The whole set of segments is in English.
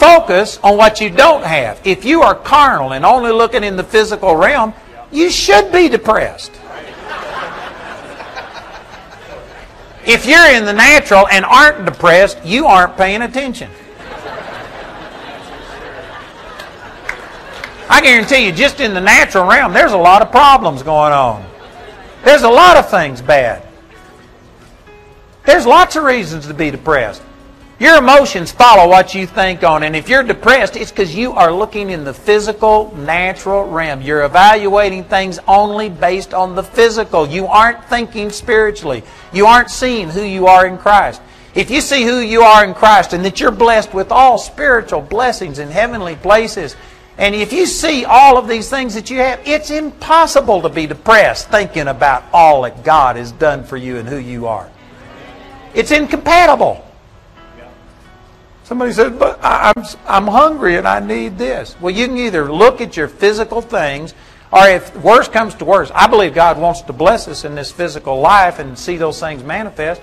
focus on what you don't have. If you are carnal and only looking in the physical realm, you should be depressed. If you're in the natural and aren't depressed, you aren't paying attention. I guarantee you, just in the natural realm, there's a lot of problems going on. There's a lot of things bad. There's lots of reasons to be depressed. Your emotions follow what you think on. And if you're depressed, it's because you are looking in the physical, natural realm. You're evaluating things only based on the physical. You aren't thinking spiritually. You aren't seeing who you are in Christ. If you see who you are in Christ and that you're blessed with all spiritual blessings in heavenly places, and if you see all of these things that you have, it's impossible to be depressed thinking about all that God has done for you and who you are. It's incompatible. Somebody said, but I'm, I'm hungry and I need this. Well, you can either look at your physical things, or if worse comes to worse, I believe God wants to bless us in this physical life and see those things manifest.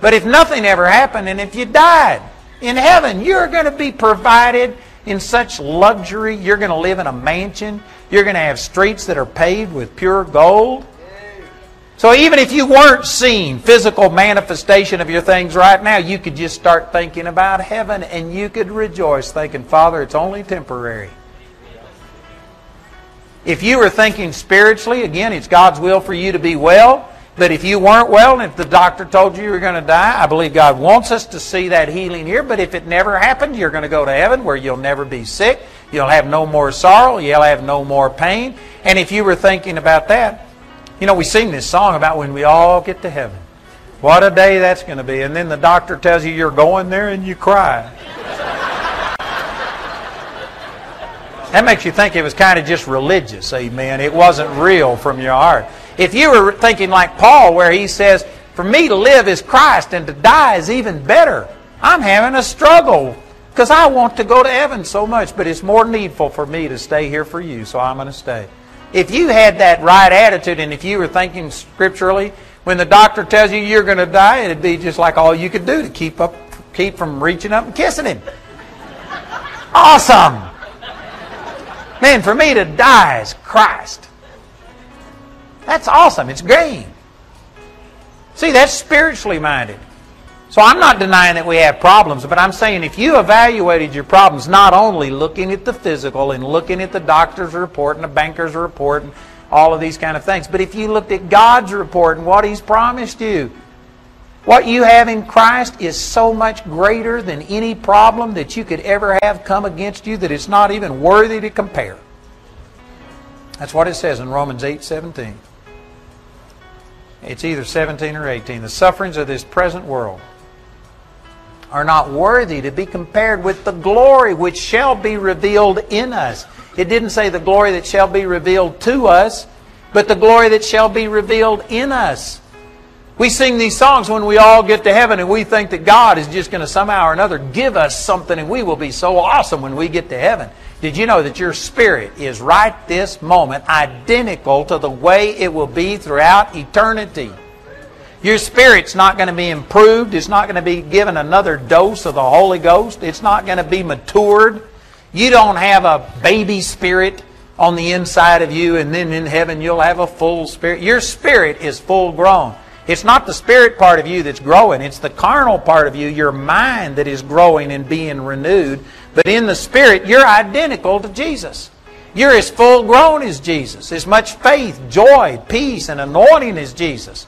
But if nothing ever happened and if you died in heaven, you're going to be provided in such luxury. You're going to live in a mansion. You're going to have streets that are paved with pure gold. So even if you weren't seeing physical manifestation of your things right now, you could just start thinking about heaven and you could rejoice thinking, Father, it's only temporary. If you were thinking spiritually, again, it's God's will for you to be well. But if you weren't well and if the doctor told you you were going to die, I believe God wants us to see that healing here. But if it never happened, you're going to go to heaven where you'll never be sick. You'll have no more sorrow. You'll have no more pain. And if you were thinking about that, you know, we sing this song about when we all get to heaven. What a day that's going to be. And then the doctor tells you you're going there and you cry. That makes you think it was kind of just religious, amen. It wasn't real from your heart. If you were thinking like Paul, where he says, For me to live is Christ and to die is even better, I'm having a struggle because I want to go to heaven so much, but it's more needful for me to stay here for you, so I'm going to stay. If you had that right attitude and if you were thinking scripturally, when the doctor tells you you're going to die, it'd be just like all you could do to keep up, keep from reaching up and kissing him. Awesome. Man, for me to die is Christ. That's awesome. It's gain. See, that's spiritually minded. So I'm not denying that we have problems, but I'm saying if you evaluated your problems not only looking at the physical and looking at the doctor's report and the banker's report and all of these kind of things, but if you looked at God's report and what He's promised you, what you have in Christ is so much greater than any problem that you could ever have come against you that it's not even worthy to compare. That's what it says in Romans 8 17. It's either 17 or 18. The sufferings of this present world are not worthy to be compared with the glory which shall be revealed in us. It didn't say the glory that shall be revealed to us, but the glory that shall be revealed in us. We sing these songs when we all get to heaven and we think that God is just going to somehow or another give us something and we will be so awesome when we get to heaven. Did you know that your spirit is right this moment identical to the way it will be throughout eternity? Your spirit's not going to be improved. It's not going to be given another dose of the Holy Ghost. It's not going to be matured. You don't have a baby spirit on the inside of you, and then in heaven you'll have a full spirit. Your spirit is full grown. It's not the spirit part of you that's growing, it's the carnal part of you, your mind, that is growing and being renewed. But in the spirit, you're identical to Jesus. You're as full grown as Jesus, as much faith, joy, peace, and anointing as Jesus.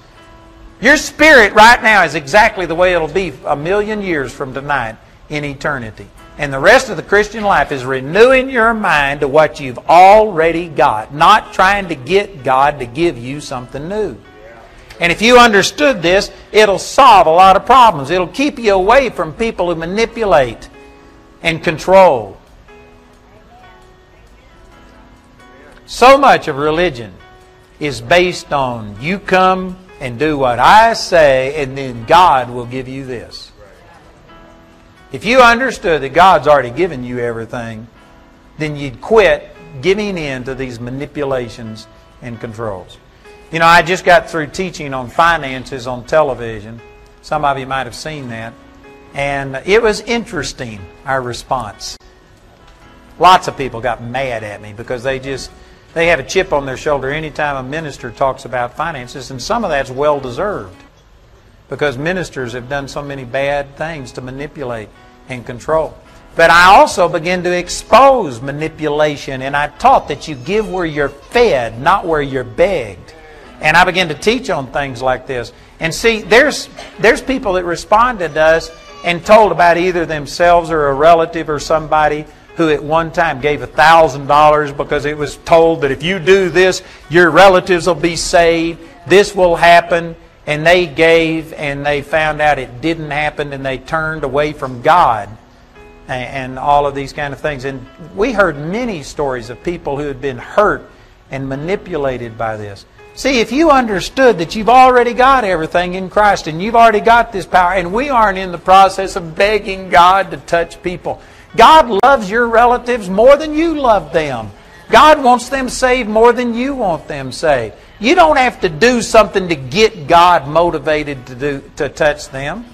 Your spirit right now is exactly the way it'll be a million years from tonight in eternity. And the rest of the Christian life is renewing your mind to what you've already got, not trying to get God to give you something new. And if you understood this, it'll solve a lot of problems. It'll keep you away from people who manipulate and control. So much of religion is based on you come and do what I say, and then God will give you this. If you understood that God's already given you everything, then you'd quit giving in to these manipulations and controls. You know, I just got through teaching on finances on television. Some of you might have seen that. And it was interesting, our response. Lots of people got mad at me because they just they have a chip on their shoulder anytime a minister talks about finances, and some of that's well deserved because ministers have done so many bad things to manipulate and control. But I also began to expose manipulation, and I taught that you give where you're fed, not where you're begged. And I began to teach on things like this. And see, there's, there's people that responded to us and told about either themselves or a relative or somebody who at one time gave a $1,000 because it was told that if you do this, your relatives will be saved, this will happen. And they gave and they found out it didn't happen and they turned away from God and all of these kind of things. And we heard many stories of people who had been hurt and manipulated by this. See, if you understood that you've already got everything in Christ and you've already got this power, and we aren't in the process of begging God to touch people. God loves your relatives more than you love them. God wants them saved more than you want them saved. You don't have to do something to get God motivated to do to touch them.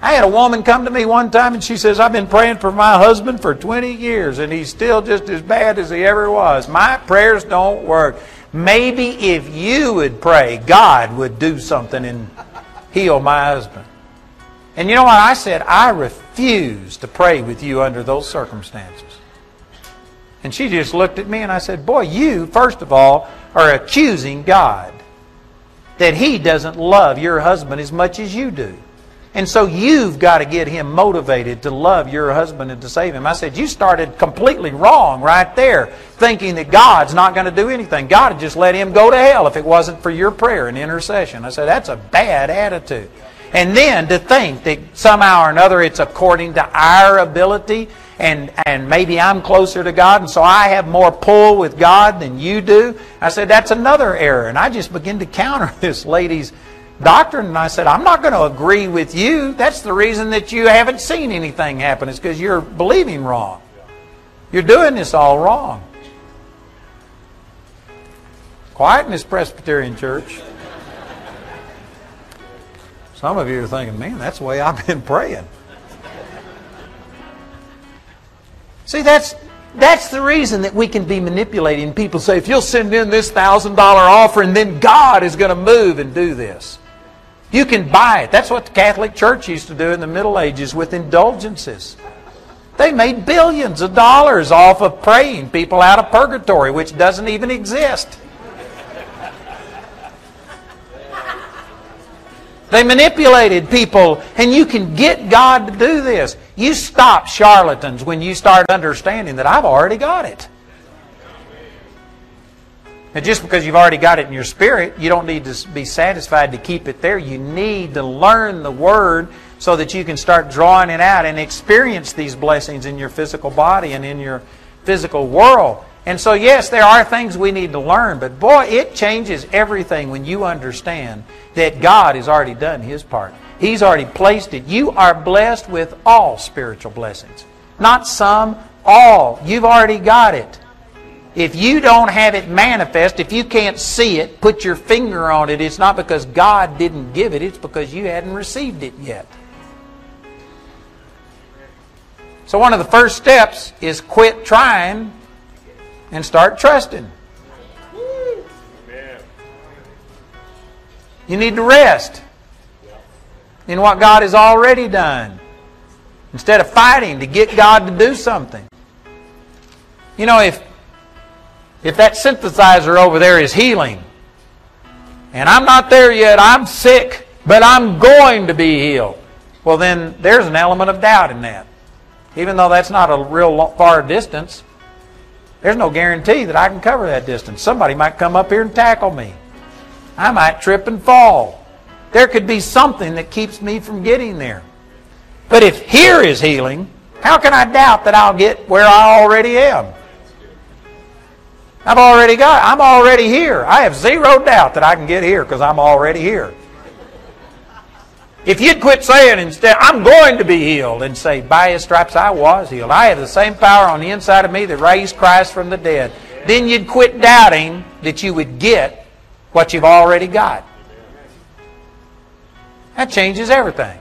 I had a woman come to me one time and she says, I've been praying for my husband for 20 years and he's still just as bad as he ever was. My prayers don't work. Maybe if you would pray, God would do something and heal my husband. And you know what? I said, I refuse to pray with you under those circumstances. And she just looked at me and I said, Boy, you, first of all, are accusing God that He doesn't love your husband as much as you do. And so you've got to get him motivated to love your husband and to save him. I said, You started completely wrong right there, thinking that God's not going to do anything. God would just let him go to hell if it wasn't for your prayer and intercession. I said, That's a bad attitude. And then to think that somehow or another it's according to our ability and, and maybe I'm closer to God and so I have more pull with God than you do. I said, That's another error. And I just begin to counter this lady's doctrine. And I said, I'm not going to agree with you. That's the reason that you haven't seen anything happen. It's because you're believing wrong. You're doing this all wrong. Quiet in this Presbyterian church. Some of you are thinking, man, that's the way I've been praying. See, that's that's the reason that we can be manipulating. People say, if you'll send in this thousand dollar offering, then God is going to move and do this. You can buy it. That's what the Catholic Church used to do in the Middle Ages with indulgences. They made billions of dollars off of praying people out of purgatory, which doesn't even exist. They manipulated people, and you can get God to do this. You stop charlatans when you start understanding that I've already got it. And just because you've already got it in your spirit, you don't need to be satisfied to keep it there. You need to learn the Word so that you can start drawing it out and experience these blessings in your physical body and in your physical world. And so, yes, there are things we need to learn, but boy, it changes everything when you understand that God has already done His part. He's already placed it. You are blessed with all spiritual blessings. Not some, all. You've already got it. If you don't have it manifest, if you can't see it, put your finger on it, it's not because God didn't give it, it's because you hadn't received it yet. So, one of the first steps is quit trying and start trusting. You need to rest in what God has already done instead of fighting to get God to do something. You know, if if that synthesizer over there is healing, and I'm not there yet, I'm sick, but I'm going to be healed, well, then there's an element of doubt in that. Even though that's not a real far distance, there's no guarantee that I can cover that distance. Somebody might come up here and tackle me. I might trip and fall. There could be something that keeps me from getting there. But if here is healing, how can I doubt that I'll get where I already am? I've already got, I'm already here. I have zero doubt that I can get here because I'm already here. If you'd quit saying instead, I'm going to be healed, and say, by his stripes I was healed. I have the same power on the inside of me that raised Christ from the dead. Then you'd quit doubting that you would get what you've already got. That changes everything.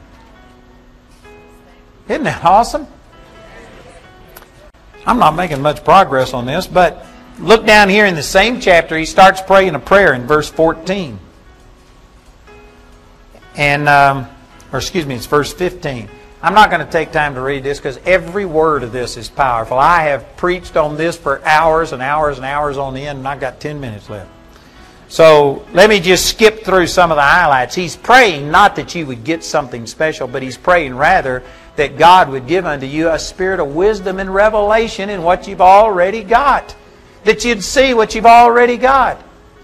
Isn't that awesome? I'm not making much progress on this, but look down here in the same chapter. He starts praying a prayer in verse 14. And, um, or excuse me, it's verse 15. I'm not going to take time to read this because every word of this is powerful. I have preached on this for hours and hours and hours on the end, and I've got 10 minutes left. So let me just skip through some of the highlights. He's praying not that you would get something special, but he's praying rather that God would give unto you a spirit of wisdom and revelation in what you've already got. That you'd see what you've already got.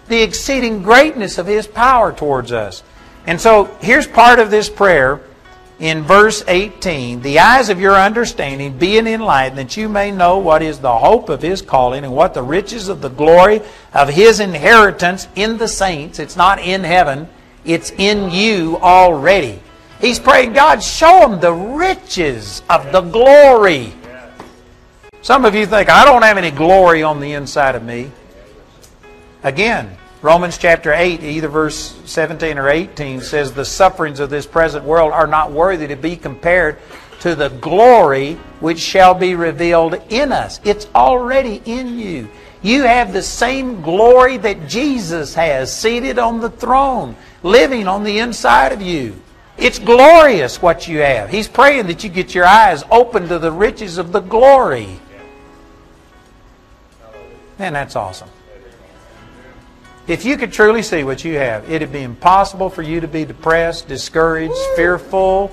The exceeding greatness of His power towards us. And so here's part of this prayer in verse 18 The eyes of your understanding being enlightened, that you may know what is the hope of his calling and what the riches of the glory of his inheritance in the saints. It's not in heaven, it's in you already. He's praying, God, show them the riches of the glory. Some of you think, I don't have any glory on the inside of me. Again, Romans chapter 8, either verse 17 or 18, says, The sufferings of this present world are not worthy to be compared to the glory which shall be revealed in us. It's already in you. You have the same glory that Jesus has, seated on the throne, living on the inside of you. It's glorious what you have. He's praying that you get your eyes open to the riches of the glory. Man, that's awesome. If you could truly see what you have, it'd be impossible for you to be depressed, discouraged, fearful.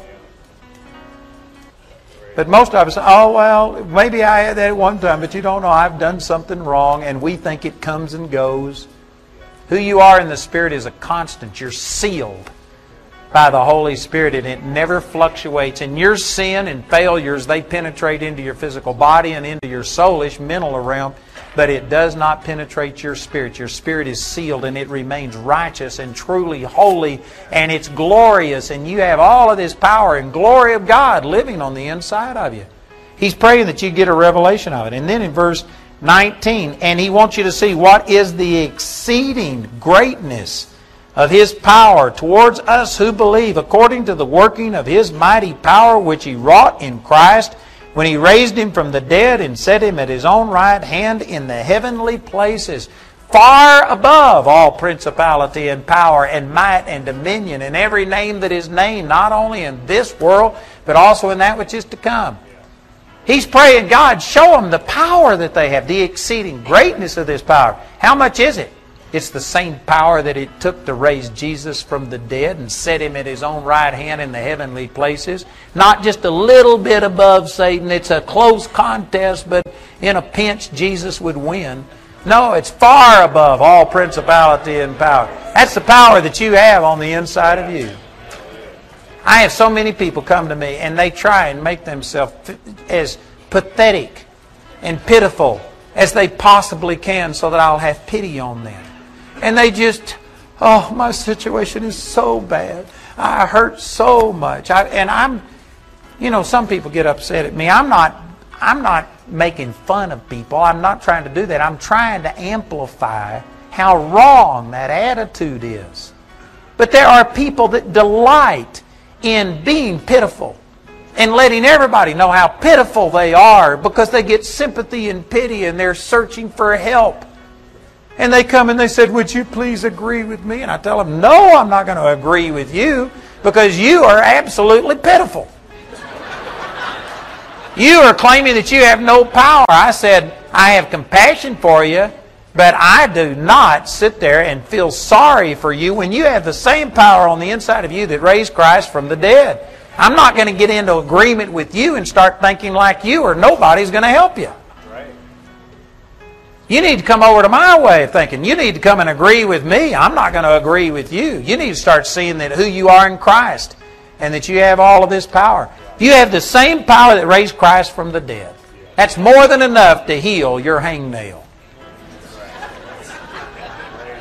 But most of us, oh, well, maybe I had that at one time, but you don't know I've done something wrong, and we think it comes and goes. Who you are in the Spirit is a constant. You're sealed by the Holy Spirit, and it never fluctuates. And your sin and failures, they penetrate into your physical body and into your soulish, mental realm but it does not penetrate your spirit. Your spirit is sealed and it remains righteous and truly holy and it's glorious and you have all of this power and glory of God living on the inside of you. He's praying that you get a revelation of it. And then in verse 19, and he wants you to see what is the exceeding greatness of his power towards us who believe, according to the working of his mighty power which he wrought in Christ when he raised him from the dead and set him at his own right hand in the heavenly places, far above all principality and power and might and dominion and every name that is named, not only in this world, but also in that which is to come. He's praying, God, show them the power that they have, the exceeding greatness of this power. How much is it? It's the same power that it took to raise Jesus from the dead and set him at his own right hand in the heavenly places. Not just a little bit above Satan. It's a close contest, but in a pinch, Jesus would win. No, it's far above all principality and power. That's the power that you have on the inside of you. I have so many people come to me and they try and make themselves as pathetic and pitiful as they possibly can so that I'll have pity on them and they just, oh, my situation is so bad. I hurt so much. I, and I'm, you know, some people get upset at me. I'm not, I'm not making fun of people. I'm not trying to do that. I'm trying to amplify how wrong that attitude is. But there are people that delight in being pitiful and letting everybody know how pitiful they are because they get sympathy and pity and they're searching for help. And they come and they said, Would you please agree with me? And I tell them, No, I'm not going to agree with you because you are absolutely pitiful. you are claiming that you have no power. I said, I have compassion for you, but I do not sit there and feel sorry for you when you have the same power on the inside of you that raised Christ from the dead. I'm not going to get into agreement with you and start thinking like you, or nobody's going to help you. You need to come over to my way of thinking. You need to come and agree with me. I'm not going to agree with you. You need to start seeing that who you are in Christ and that you have all of this power. You have the same power that raised Christ from the dead. That's more than enough to heal your hangnail.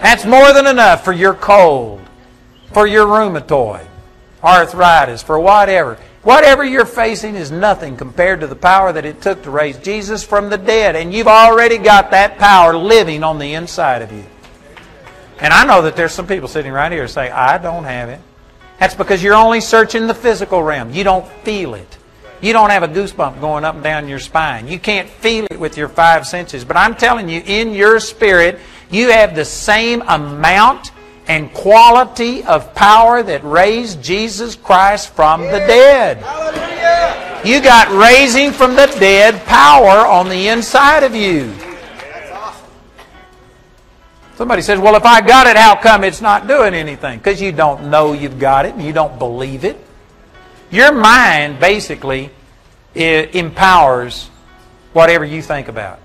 That's more than enough for your cold, for your rheumatoid, arthritis, for whatever. Whatever you're facing is nothing compared to the power that it took to raise Jesus from the dead. And you've already got that power living on the inside of you. And I know that there's some people sitting right here saying, I don't have it. That's because you're only searching the physical realm. You don't feel it. You don't have a goosebump going up and down your spine. You can't feel it with your five senses. But I'm telling you, in your spirit, you have the same amount and quality of power that raised Jesus Christ from the dead. You got raising from the dead power on the inside of you. Somebody says, Well, if I got it, how come it's not doing anything? Because you don't know you've got it and you don't believe it. Your mind basically eh, empowers whatever you think about.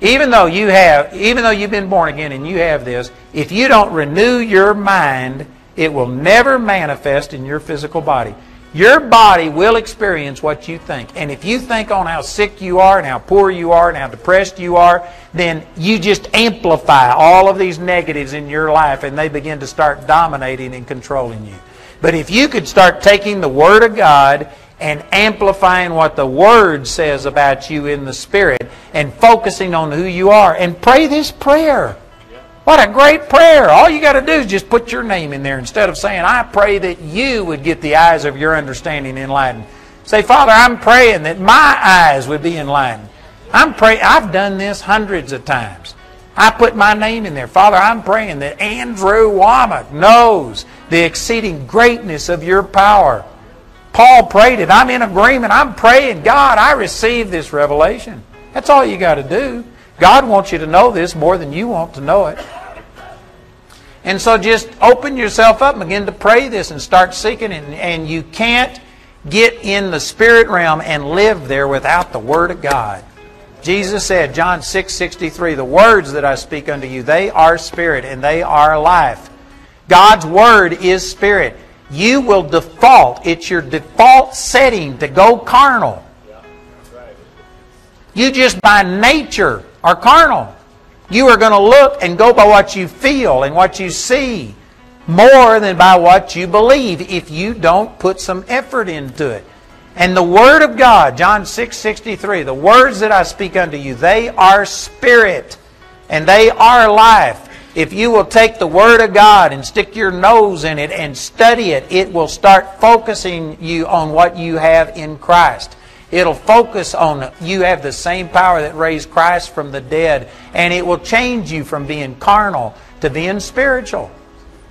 Even though you have, even though you've been born again and you have this, if you don't renew your mind, it will never manifest in your physical body. Your body will experience what you think. And if you think on how sick you are and how poor you are and how depressed you are, then you just amplify all of these negatives in your life and they begin to start dominating and controlling you. But if you could start taking the Word of God and amplifying what the Word says about you in the Spirit and focusing on who you are and pray this prayer. What a great prayer. All you got to do is just put your name in there instead of saying, I pray that you would get the eyes of your understanding enlightened. Say, Father, I'm praying that my eyes would be enlightened. I'm praying, I've done this hundreds of times. I put my name in there. Father, I'm praying that Andrew Wommack knows the exceeding greatness of your power. Paul prayed it. I'm in agreement. I'm praying, God, I receive this revelation. That's all you got to do. God wants you to know this more than you want to know it. And so just open yourself up and begin to pray this and start seeking it. And you can't get in the spirit realm and live there without the Word of God. Jesus said, John 6 63, the words that I speak unto you, they are spirit and they are life. God's Word is spirit. You will default, it's your default setting to go carnal. You just by nature are carnal. You are going to look and go by what you feel and what you see more than by what you believe if you don't put some effort into it. And the Word of God, John 6 63, the words that I speak unto you, they are spirit and they are life. If you will take the Word of God and stick your nose in it and study it, it will start focusing you on what you have in Christ. It'll focus on you have the same power that raised Christ from the dead, and it will change you from being carnal to being spiritual.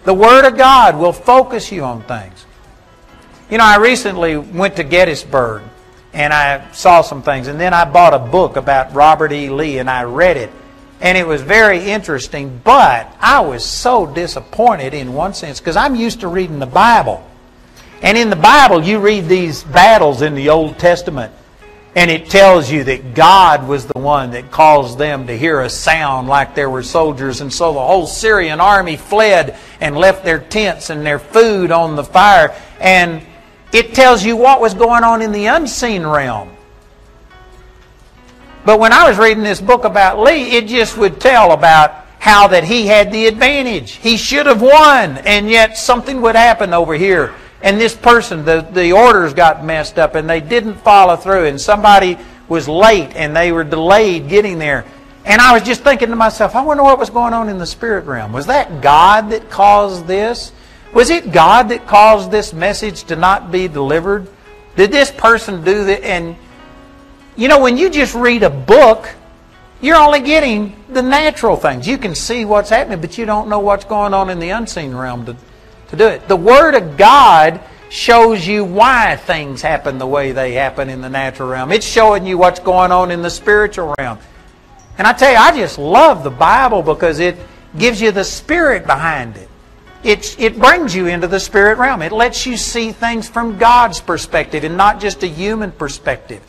The Word of God will focus you on things. You know, I recently went to Gettysburg and I saw some things, and then I bought a book about Robert E. Lee and I read it. And it was very interesting, but I was so disappointed in one sense because I'm used to reading the Bible. And in the Bible, you read these battles in the Old Testament, and it tells you that God was the one that caused them to hear a sound like there were soldiers. And so the whole Syrian army fled and left their tents and their food on the fire. And it tells you what was going on in the unseen realm. But when I was reading this book about Lee, it just would tell about how that he had the advantage. He should have won, and yet something would happen over here and this person, the, the orders got messed up and they didn't follow through and somebody was late and they were delayed getting there. And I was just thinking to myself, I wonder what was going on in the spirit realm. Was that God that caused this? Was it God that caused this message to not be delivered? Did this person do that? And, you know, when you just read a book, you're only getting the natural things. You can see what's happening, but you don't know what's going on in the unseen realm to, to do it. The Word of God shows you why things happen the way they happen in the natural realm. It's showing you what's going on in the spiritual realm. And I tell you, I just love the Bible because it gives you the spirit behind it. It, it brings you into the spirit realm. It lets you see things from God's perspective and not just a human perspective.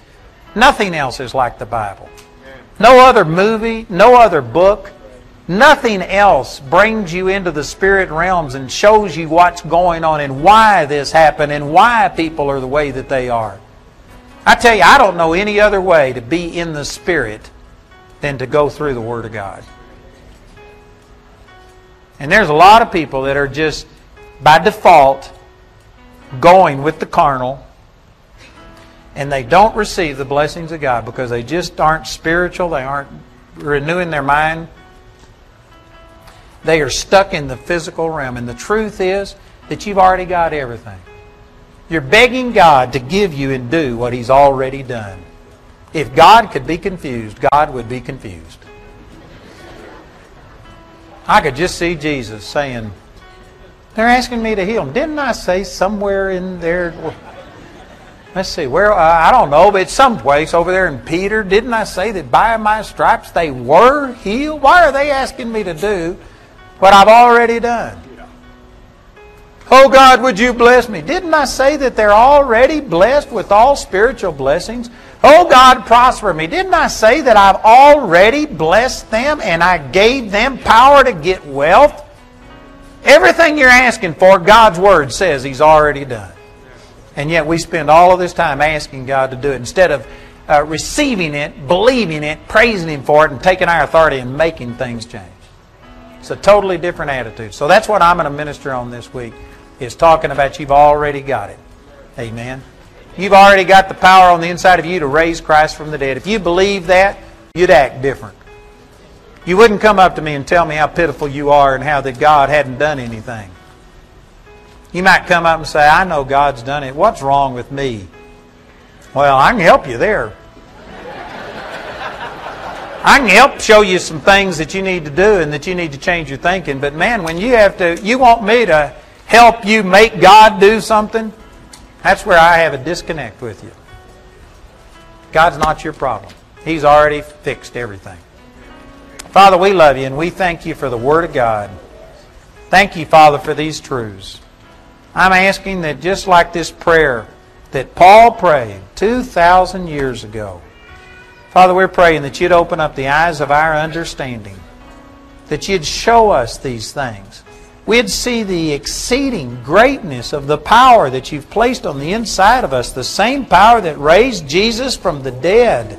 Nothing else is like the Bible. No other movie, no other book, Nothing else brings you into the spirit realms and shows you what's going on and why this happened and why people are the way that they are. I tell you, I don't know any other way to be in the spirit than to go through the Word of God. And there's a lot of people that are just by default going with the carnal and they don't receive the blessings of God because they just aren't spiritual, they aren't renewing their mind they are stuck in the physical realm. And the truth is that you've already got everything. You're begging God to give you and do what He's already done. If God could be confused, God would be confused. I could just see Jesus saying, They're asking me to heal them. Didn't I say somewhere in there? Let's see, where, uh, I don't know, but someplace over there in Peter. Didn't I say that by my stripes they were healed? Why are they asking me to do what I've already done? Oh God, would you bless me? Didn't I say that they're already blessed with all spiritual blessings? Oh God, prosper me. Didn't I say that I've already blessed them and I gave them power to get wealth? Everything you're asking for, God's Word says He's already done. And yet we spend all of this time asking God to do it instead of uh, receiving it, believing it, praising Him for it, and taking our authority and making things change. It's a totally different attitude. So that's what I'm going to minister on this week, is talking about you've already got it. Amen. You've already got the power on the inside of you to raise Christ from the dead. If you believe that, you'd act different. You wouldn't come up to me and tell me how pitiful you are and how that God hadn't done anything. You might come up and say, I know God's done it. What's wrong with me? Well, I can help you there. I can help show you some things that you need to do and that you need to change your thinking. But man, when you have to, you want me to help you make God do something, that's where I have a disconnect with you. God's not your problem. He's already fixed everything. Father, we love you and we thank you for the Word of God. Thank you, Father, for these truths. I'm asking that just like this prayer that Paul prayed 2,000 years ago, Father, we're praying that you'd open up the eyes of our understanding, that you'd show us these things. We'd see the exceeding greatness of the power that you've placed on the inside of us, the same power that raised Jesus from the dead.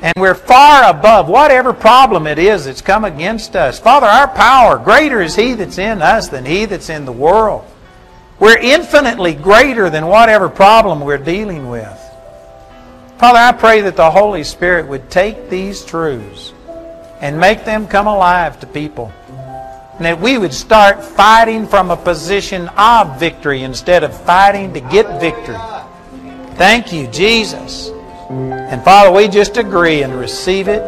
And we're far above whatever problem it is that's come against us. Father, our power, greater is He that's in us than He that's in the world. We're infinitely greater than whatever problem we're dealing with. Father, I pray that the Holy Spirit would take these truths and make them come alive to people. And that we would start fighting from a position of victory instead of fighting to get victory. Thank you, Jesus. And Father, we just agree and receive it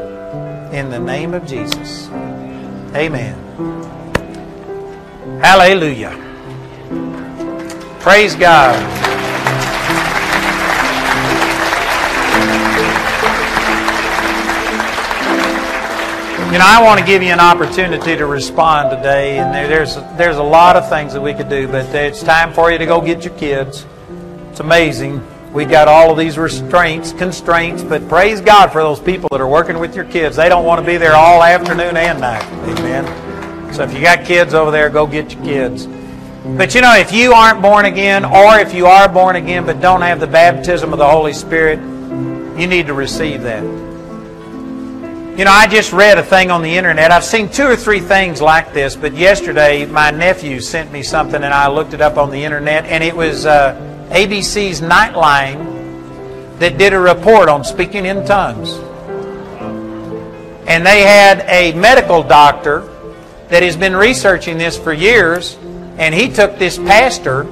in the name of Jesus. Amen. Hallelujah. Praise God. You know, I want to give you an opportunity to respond today, and there's there's a lot of things that we could do, but it's time for you to go get your kids. It's amazing we got all of these restraints, constraints, but praise God for those people that are working with your kids. They don't want to be there all afternoon and night. Amen. So if you got kids over there, go get your kids. But you know, if you aren't born again, or if you are born again but don't have the baptism of the Holy Spirit, you need to receive that. You know, I just read a thing on the internet. I've seen two or three things like this, but yesterday my nephew sent me something and I looked it up on the internet, and it was. Uh, ABC's Nightline that did a report on speaking in tongues. And they had a medical doctor that has been researching this for years, and he took this pastor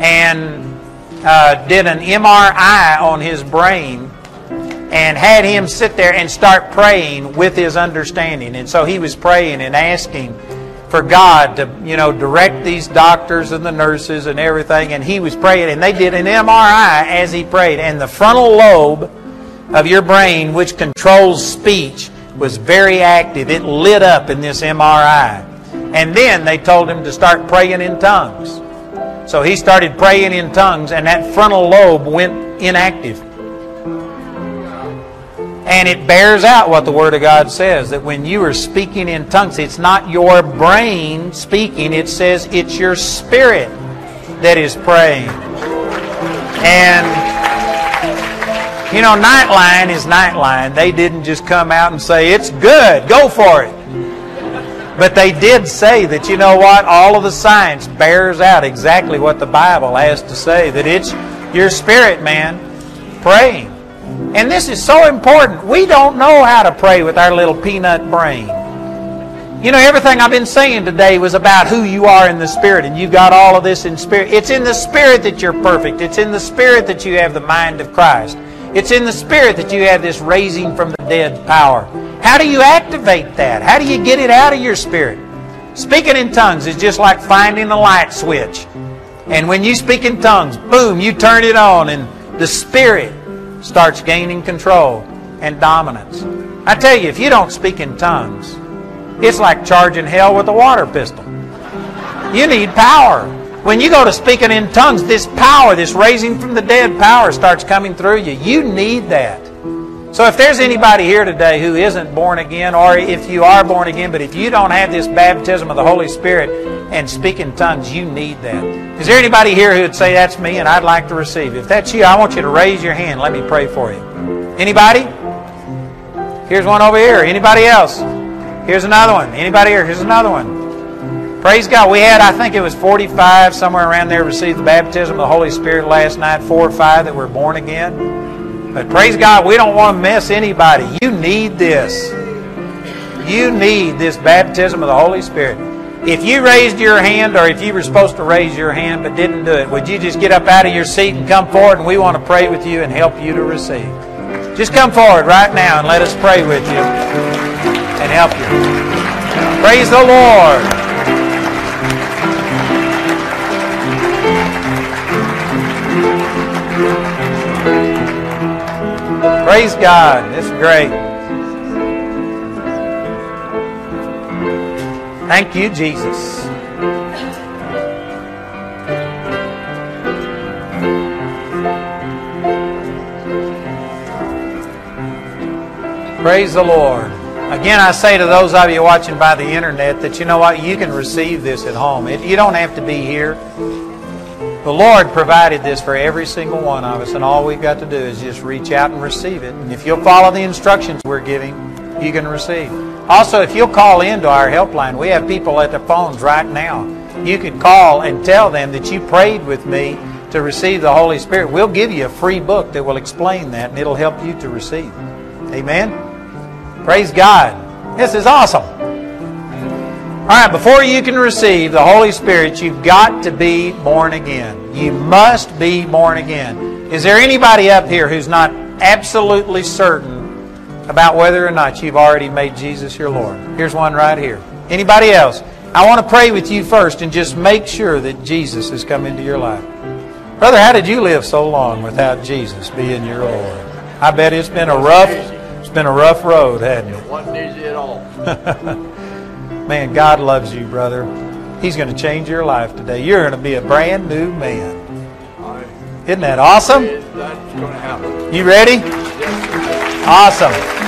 and uh, did an MRI on his brain and had him sit there and start praying with his understanding. And so he was praying and asking for God to, you know, direct these doctors and the nurses and everything. And he was praying, and they did an MRI as he prayed. And the frontal lobe of your brain, which controls speech, was very active. It lit up in this MRI. And then they told him to start praying in tongues. So he started praying in tongues, and that frontal lobe went inactive. And it bears out what the Word of God says that when you are speaking in tongues, it's not your brain speaking, it says it's your spirit that is praying. And, you know, Nightline is Nightline. They didn't just come out and say, it's good, go for it. But they did say that, you know what, all of the science bears out exactly what the Bible has to say that it's your spirit, man, praying. And this is so important. We don't know how to pray with our little peanut brain. You know, everything I've been saying today was about who you are in the Spirit, and you've got all of this in Spirit. It's in the Spirit that you're perfect. It's in the Spirit that you have the mind of Christ. It's in the Spirit that you have this raising from the dead power. How do you activate that? How do you get it out of your spirit? Speaking in tongues is just like finding a light switch. And when you speak in tongues, boom, you turn it on, and the Spirit starts gaining control and dominance. I tell you, if you don't speak in tongues, it's like charging hell with a water pistol. You need power. When you go to speaking in tongues, this power, this raising from the dead power starts coming through you. You need that. So if there's anybody here today who isn't born again, or if you are born again, but if you don't have this baptism of the Holy Spirit and speak in tongues, you need that. Is there anybody here who would say, That's me and I'd like to receive? If that's you, I want you to raise your hand. Let me pray for you. Anybody? Here's one over here. Anybody else? Here's another one. Anybody here? Here's another one. Praise God. We had, I think it was 45, somewhere around there, received the baptism of the Holy Spirit last night, four or five that were born again. But praise God, we don't want to miss anybody. You need this. You need this baptism of the Holy Spirit. If you raised your hand, or if you were supposed to raise your hand but didn't do it, would you just get up out of your seat and come forward and we want to pray with you and help you to receive? Just come forward right now and let us pray with you and help you. Praise the Lord. Praise God. This is great. Thank you, Jesus. Praise the Lord. Again, I say to those of you watching by the internet that you know what? You can receive this at home. It, you don't have to be here. The Lord provided this for every single one of us, and all we've got to do is just reach out and receive it. And if you'll follow the instructions we're giving, you can receive. Also, if you'll call into our helpline, we have people at the phones right now. You can call and tell them that you prayed with me to receive the Holy Spirit. We'll give you a free book that will explain that, and it'll help you to receive. Amen? Praise God. This is awesome. All right, before you can receive the Holy Spirit, you've got to be born again. You must be born again. Is there anybody up here who's not absolutely certain about whether or not you've already made Jesus your Lord? Here's one right here. Anybody else? I want to pray with you first and just make sure that Jesus has come into your life. Brother, how did you live so long without Jesus being your Lord? I bet it's been a rough it's been a rough road, hadn't it? It wasn't easy at all. man, God loves you, brother. He's going to change your life today. You're going to be a brand new man. Isn't that awesome? That's going to happen. You ready? Awesome.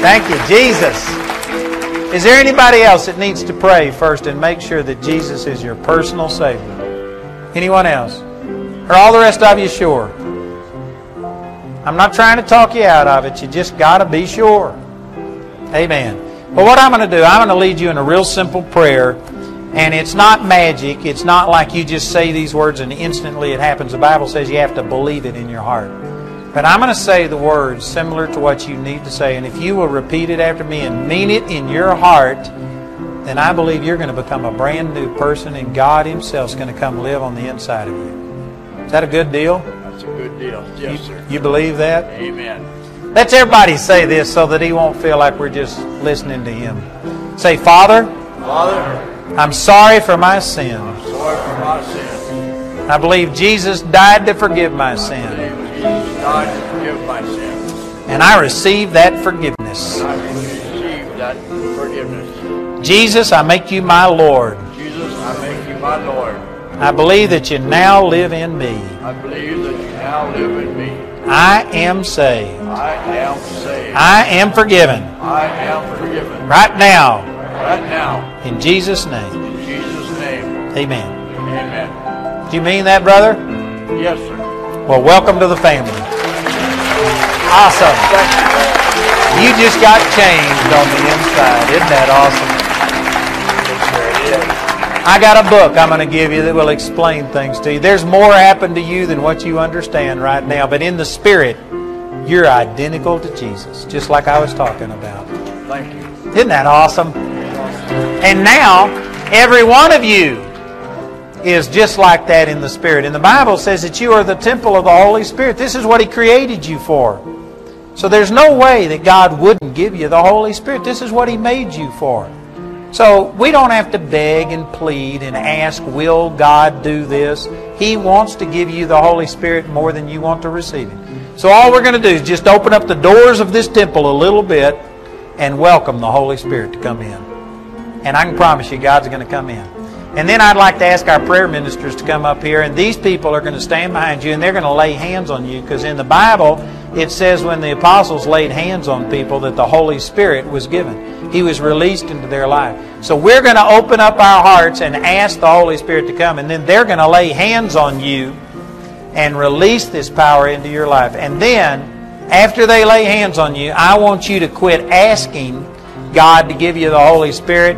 Thank you, Jesus. Is there anybody else that needs to pray first and make sure that Jesus is your personal Savior? Anyone else? Are all the rest of you sure? I'm not trying to talk you out of it. You just got to be sure. Amen. Well, what I'm going to do, I'm going to lead you in a real simple prayer. And it's not magic. It's not like you just say these words and instantly it happens. The Bible says you have to believe it in your heart. But I'm going to say the words similar to what you need to say. And if you will repeat it after me and mean it in your heart, then I believe you're going to become a brand new person and God Himself is going to come live on the inside of you. Is that a good deal? That's a good deal. Yes, you, sir. You believe that? Amen. Let's everybody say this so that he won't feel like we're just listening to him. Say, Father, Father, I'm sorry for my sin. sorry for my sins. I believe Jesus died to forgive my sin. To forgive my sins. And I receive that forgiveness. I receive that forgiveness. Jesus, I make you my Lord. Jesus, I make you my Lord. I believe that you now live in me. I believe that you now live in me. I am saved. I am saved. I am forgiven. I am forgiven. Right now, Right now, in Jesus' name. in Jesus' name. Amen. Amen. Do you mean that, brother? Yes, sir. Well, welcome to the family. Awesome. You just got changed on the inside. Isn't that awesome? I got a book I'm going to give you that will explain things to you. There's more happened to you than what you understand right now, but in the spirit, you're identical to Jesus, just like I was talking about. Thank you. Isn't that awesome? And now, every one of you is just like that in the Spirit. And the Bible says that you are the temple of the Holy Spirit. This is what He created you for. So there's no way that God wouldn't give you the Holy Spirit. This is what He made you for. So we don't have to beg and plead and ask, will God do this? He wants to give you the Holy Spirit more than you want to receive it. So all we're going to do is just open up the doors of this temple a little bit and welcome the Holy Spirit to come in. And I can promise you God's going to come in. And then I'd like to ask our prayer ministers to come up here, and these people are going to stand behind you and they're going to lay hands on you because in the Bible it says when the apostles laid hands on people that the Holy Spirit was given. He was released into their life. So we're going to open up our hearts and ask the Holy Spirit to come, and then they're going to lay hands on you and release this power into your life. And then, after they lay hands on you, I want you to quit asking God to give you the Holy Spirit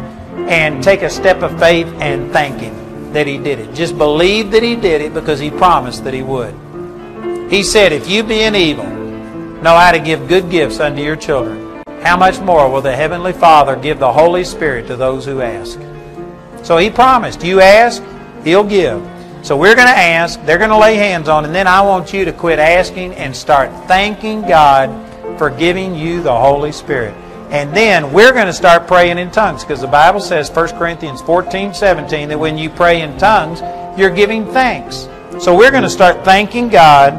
and take a step of faith and thank Him that He did it. Just believe that He did it because He promised that He would. He said, If you being evil know how to give good gifts unto your children, how much more will the Heavenly Father give the Holy Spirit to those who ask? So He promised, You ask, He'll give. So we're going to ask, they're going to lay hands on, and then I want you to quit asking and start thanking God for giving you the Holy Spirit. And then we're going to start praying in tongues because the Bible says, 1 Corinthians 14, 17, that when you pray in tongues, you're giving thanks. So we're going to start thanking God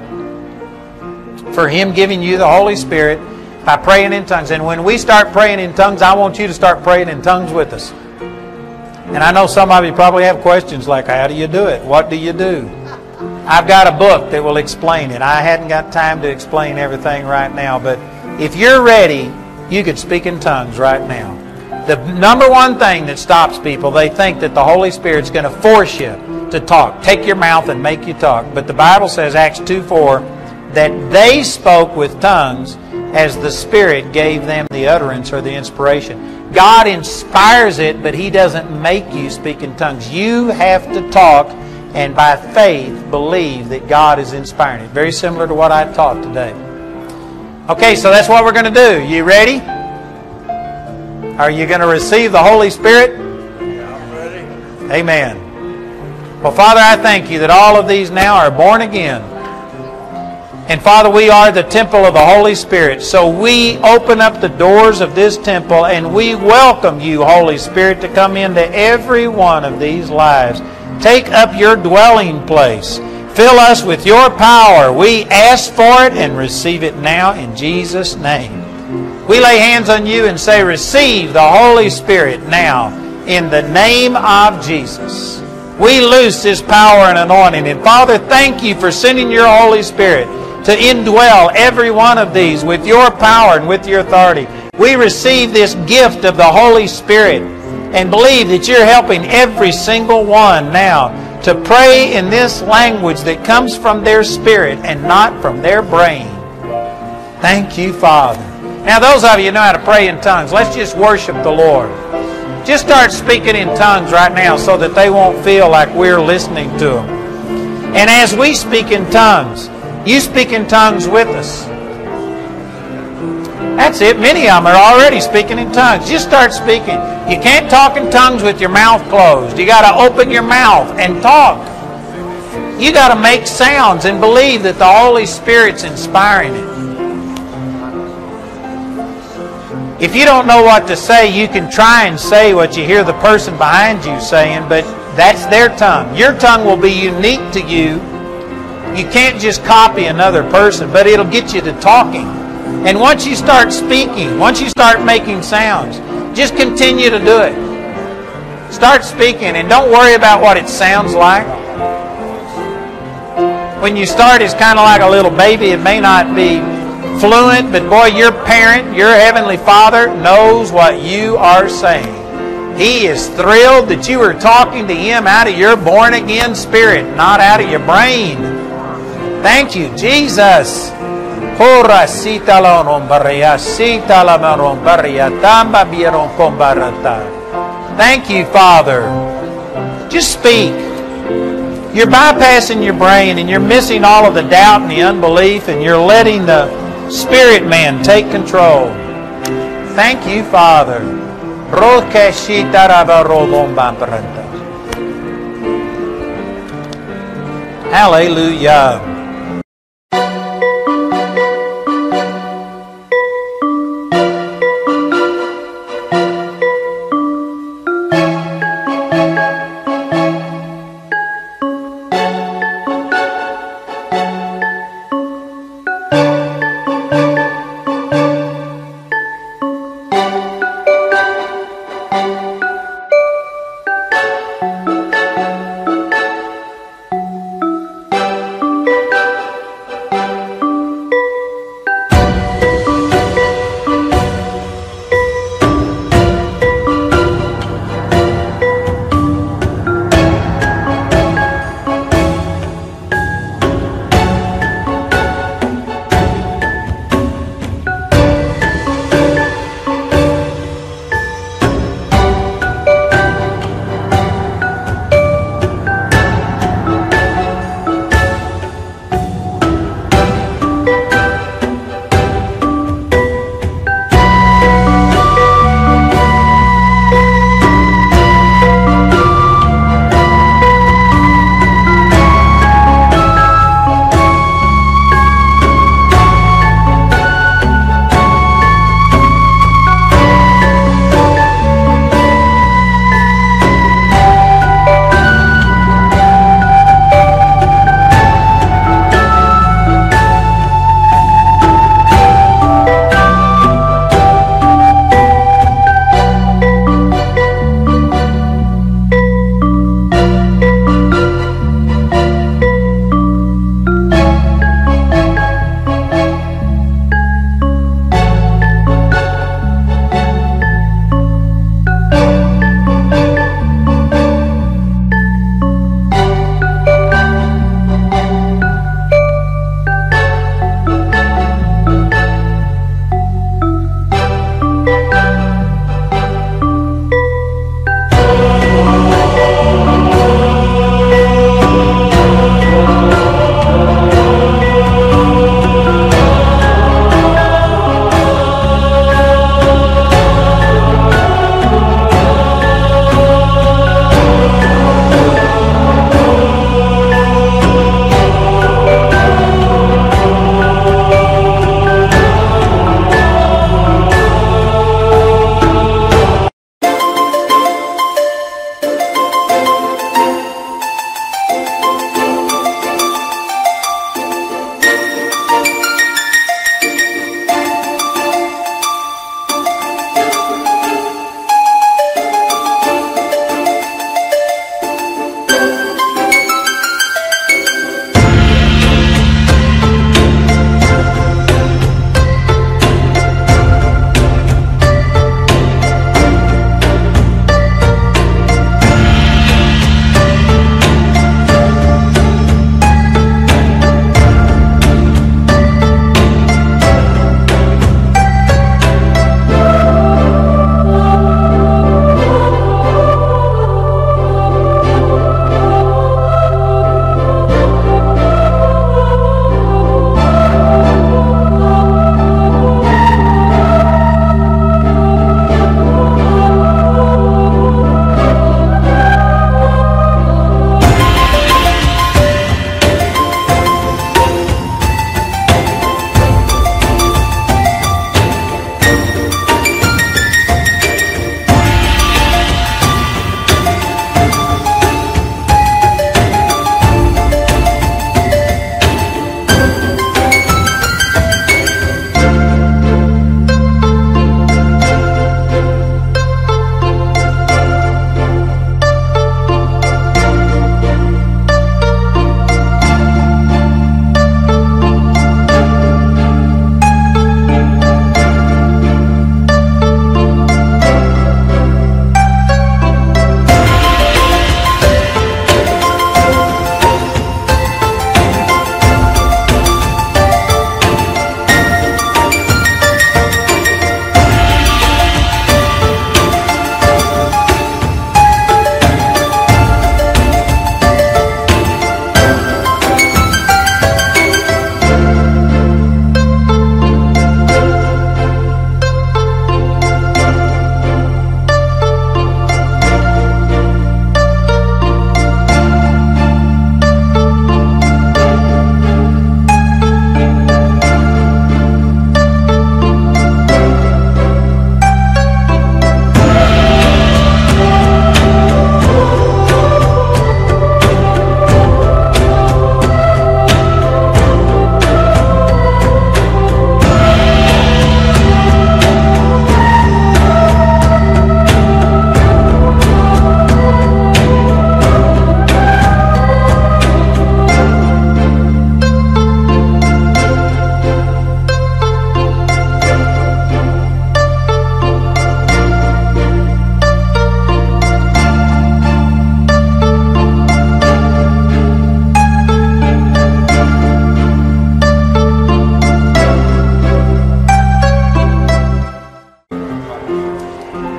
for Him giving you the Holy Spirit by praying in tongues. And when we start praying in tongues, I want you to start praying in tongues with us. And I know some of you probably have questions like, how do you do it? What do you do? I've got a book that will explain it. I hadn't got time to explain everything right now, but if you're ready, you could speak in tongues right now. The number one thing that stops people, they think that the Holy Spirit's going to force you to talk. Take your mouth and make you talk. But the Bible says, Acts 2 4, that they spoke with tongues as the Spirit gave them the utterance or the inspiration. God inspires it, but He doesn't make you speak in tongues. You have to talk and by faith believe that God is inspiring it. Very similar to what I taught today. Okay, so that's what we're going to do. You ready? Are you going to receive the Holy Spirit? Yeah, I'm ready. Amen. Well, Father, I thank you that all of these now are born again. And Father, we are the temple of the Holy Spirit. So we open up the doors of this temple and we welcome you, Holy Spirit, to come into every one of these lives. Take up your dwelling place. Fill us with your power. We ask for it and receive it now in Jesus' name. We lay hands on you and say, Receive the Holy Spirit now in the name of Jesus. We loose His power and anointing. And Father, thank you for sending your Holy Spirit to indwell every one of these with your power and with your authority. We receive this gift of the Holy Spirit and believe that you're helping every single one now to pray in this language that comes from their spirit and not from their brain. Thank you, Father. Now, those of you know how to pray in tongues, let's just worship the Lord. Just start speaking in tongues right now so that they won't feel like we're listening to them. And as we speak in tongues, you speak in tongues with us. That's it. Many of them are already speaking in tongues. Just start speaking. You can't talk in tongues with your mouth closed. You got to open your mouth and talk. You got to make sounds and believe that the Holy Spirit's inspiring it. If you don't know what to say, you can try and say what you hear the person behind you saying, but that's their tongue. Your tongue will be unique to you. You can't just copy another person, but it'll get you to talking. And once you start speaking, once you start making sounds, just continue to do it. Start speaking and don't worry about what it sounds like. When you start, it's kind of like a little baby. It may not be fluent, but boy, your parent, your heavenly father, knows what you are saying. He is thrilled that you are talking to him out of your born again spirit, not out of your brain. Thank you, Jesus. Hora sita la rombaria, sita la marombaria, tamba bieron combarata. Thank you, Father. Just speak. You're bypassing your brain and you're missing all of the doubt and the unbelief and you're letting the spirit man take control. Thank you, Father. Hallelujah.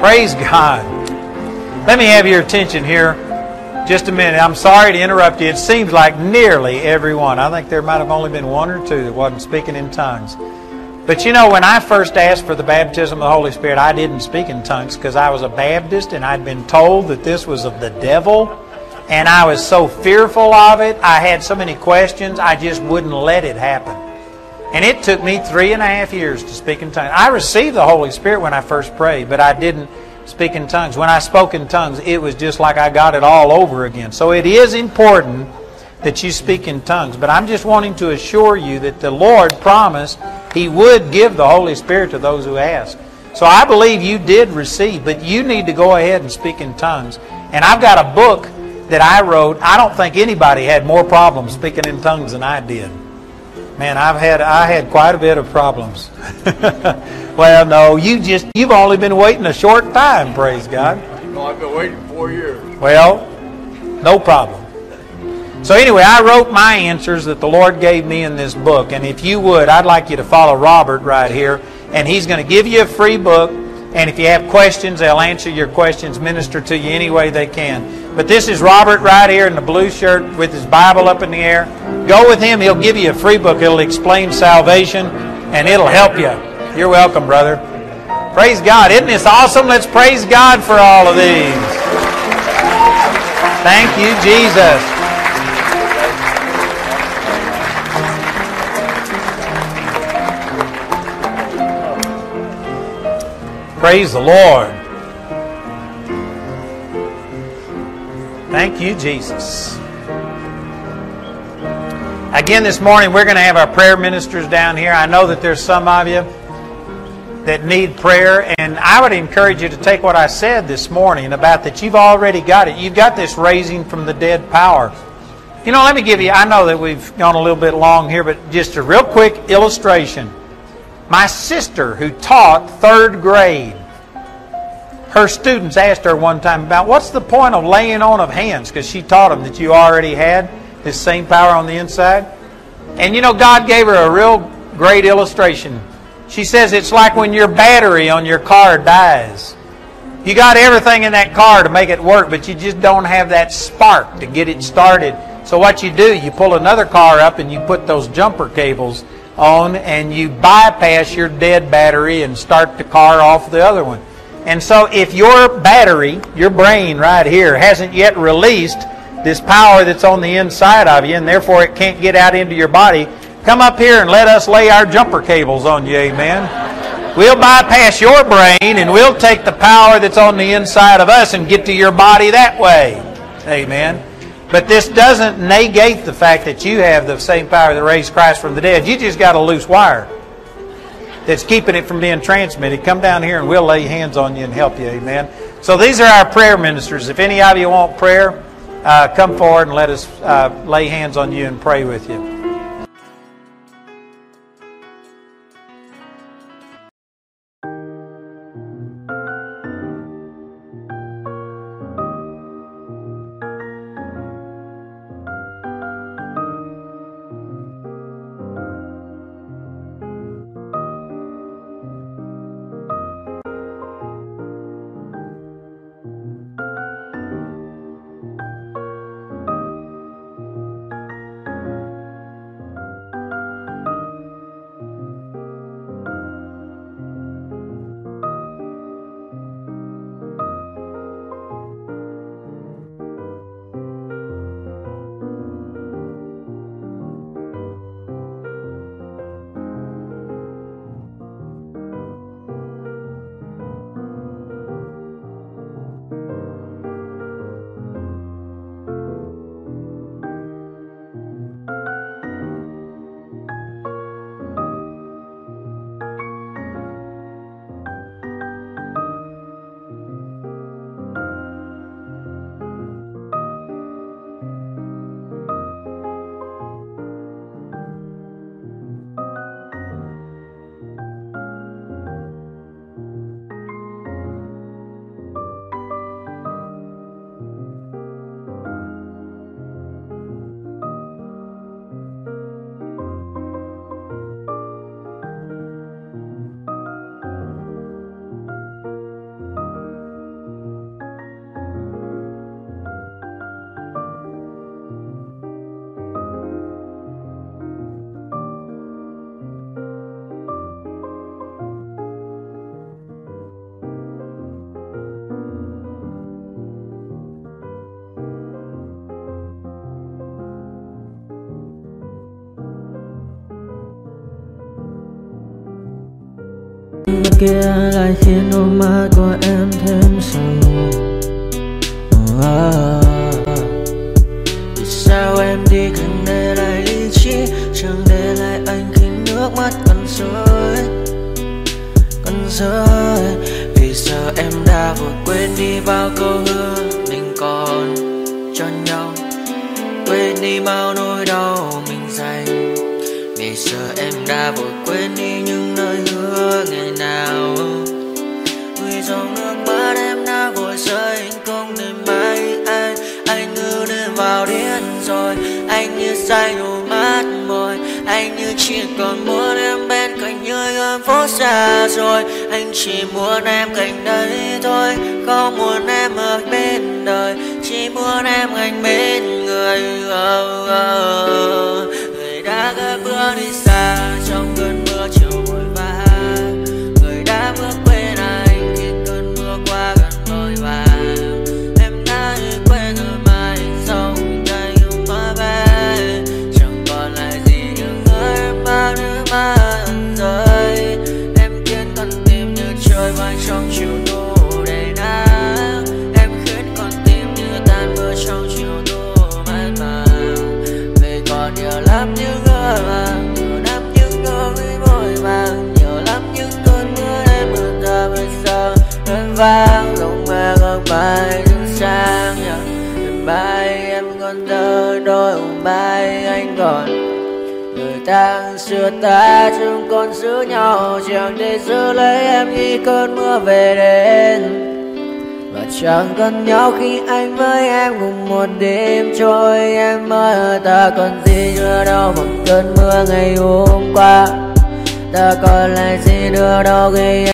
Praise God. Let me have your attention here just a minute. I'm sorry to interrupt you. It seems like nearly everyone. I think there might have only been one or two that wasn't speaking in tongues. But you know, when I first asked for the baptism of the Holy Spirit, I didn't speak in tongues because I was a Baptist and I'd been told that this was of the devil. And I was so fearful of it. I had so many questions, I just wouldn't let it happen. And it took me three and a half years to speak in tongues. I received the Holy Spirit when I first prayed, but I didn't speak in tongues. When I spoke in tongues, it was just like I got it all over again. So it is important that you speak in tongues. But I'm just wanting to assure you that the Lord promised He would give the Holy Spirit to those who ask. So I believe you did receive, but you need to go ahead and speak in tongues. And I've got a book that I wrote. I don't think anybody had more problems speaking in tongues than I did. Man, I've had I had quite a bit of problems. well, no, you just you've only been waiting a short time, praise God. No, I've been waiting four years. Well, no problem. So anyway, I wrote my answers that the Lord gave me in this book, and if you would, I'd like you to follow Robert right here, and he's going to give you a free book. And if you have questions, they'll answer your questions, minister to you any way they can. But this is Robert right here in the blue shirt with his Bible up in the air. Go with him. He'll give you a free book. It'll explain salvation and it'll help you. You're welcome, brother. Praise God. Isn't this awesome? Let's praise God for all of these. Thank you, Jesus. Praise the Lord. Thank you, Jesus. Again, this morning we're going to have our prayer ministers down here. I know that there's some of you that need prayer, and I would encourage you to take what I said this morning about that you've already got it. You've got this raising from the dead power. You know, let me give you, I know that we've gone a little bit long here, but just a real quick illustration. My sister, who taught third grade, her students asked her one time about what's the point of laying on of hands because she taught them that you already had this same power on the inside. And you know, God gave her a real great illustration. She says it's like when your battery on your car dies. You got everything in that car to make it work, but you just don't have that spark to get it started. So what you do, you pull another car up and you put those jumper cables on and you bypass your dead battery and start the car off the other one. And so if your battery, your brain right here, hasn't yet released this power that's on the inside of you and therefore it can't get out into your body, come up here and let us lay our jumper cables on you, amen. We'll bypass your brain and we'll take the power that's on the inside of us and get to your body that way. Amen. But this doesn't negate the fact that you have the same power that raised Christ from the dead. You just got a loose wire that's keeping it from being transmitted. Come down here and we'll lay hands on you and help you. Amen. So these are our prayer ministers. If any of you want prayer, uh, come forward and let us uh, lay hands on you and pray with you. Khuôn kia lại khiến đôi mắt của em thêm sầu. Vì sao em đi cần để lại lý trí? Chẳng để lại anh khi nước mắt còn rơi còn rơi. Vì sao em đã vội quên đi bao câu hứa Mình còn cho nhau? Quên đi bao nỗi đau mình dành. Vì giờ em đã vội xa rồi. Anh chỉ muốn em cạnh đây thôi Không muốn em ở bên đời. Chỉ muốn em anh bên người. Oh, oh. Người đã gỡ bước đi xa xưa ta chung còn giữ nhau Chẳng để giữ lấy em khi cơn mưa về đến. Và chẳng cần nhau khi anh với em cùng một đêm, trôi Em ơi ta còn gì nữa đâu một cơn mưa ngày hôm qua. Ta còn lại gì nữa đâu khi em